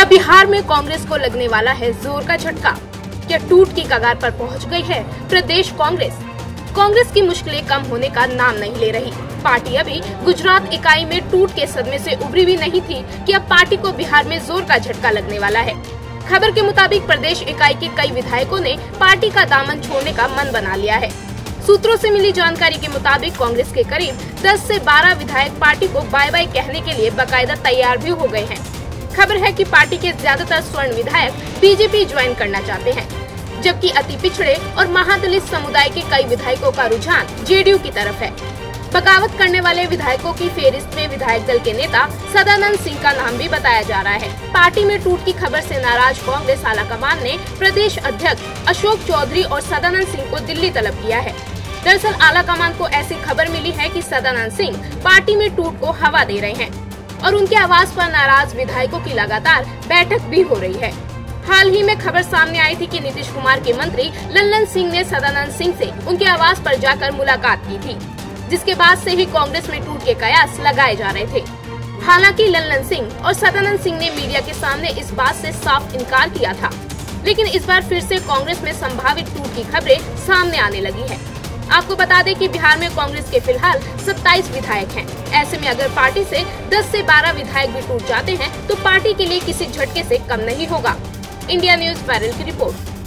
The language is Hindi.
क्या बिहार में कांग्रेस को लगने वाला है ज़ोर का झटका। क्या टूट की कगार पर पहुँच गई है प्रदेश कांग्रेस? कांग्रेस की मुश्किलें कम होने का नाम नहीं ले रही। पार्टी अभी गुजरात इकाई में टूट के सदमे से उभरी भी नहीं थी। कि अब पार्टी को बिहार में ज़ोर का झटका लगने वाला है? खबर के मुताबिक प्रदेश इकाई के कई विधायकों ने पार्टी का दामन छोड़ने का मन बना लिया है। सूत्रों से मिली जानकारी के मुताबिक कांग्रेस के करीब 10 से 12 विधायक पार्टी को बाय बाय कहने के लिए बकायदा तैयार भी हो गए हैं। खबर है कि पार्टी के ज़्यादातर स्वर्ण विधायक बीजेपी ज्वाइन करना चाहते हैं, जबकि अति पिछड़े और महादलित समुदाय के कई विधायकों का रुझान जेडीयू की तरफ़ है। बगावत करने वाले विधायकों की फेरिस्त में विधायक दल के नेता सदानंद सिंह का नाम भी बताया जा रहा है। पार्टी में टूट की खबर से नाराज़ कांग्रेस आलाकमान ने प्रदेश अध्यक्ष अशोक चौधरी और सदानंद सिंह को दिल्ली तलब किया है। दरअसल आला कमान को ऐसी खबर मिली है कि सदानंद सिंह पार्टी में टूट को हवा दे रहे हैं। और उनके आवाज़ पर नाराज़ विधायकों की लगातार बैठक भी हो रही है। हाल ही में खबर सामने आई थी कि नीतीश कुमार के मंत्री लल्लन सिंह ने सदानंद सिंह से उनके आवास पर जाकर मुलाकात की थी, जिसके बाद से ही कांग्रेस में टूट के कयास लगाए जा रहे थे। हालाँकि लल्लन सिंह और सदानंद सिंह ने मीडिया के सामने इस बात से साफ़ इनकार किया था, लेकिन इस बार फिर से कांग्रेस में संभावित टूट की खबरें सामने आने लगी है। आपको बता दें कि बिहार में कांग्रेस के फ़िलहाल 27 विधायक हैं। ऐसे में अगर पार्टी से 10 से 12 विधायक भी टूट जाते हैं तो पार्टी के लिए किसी झटके से कम नहीं होगा इंडिया न्यूज़ वायरल की रिपोर्ट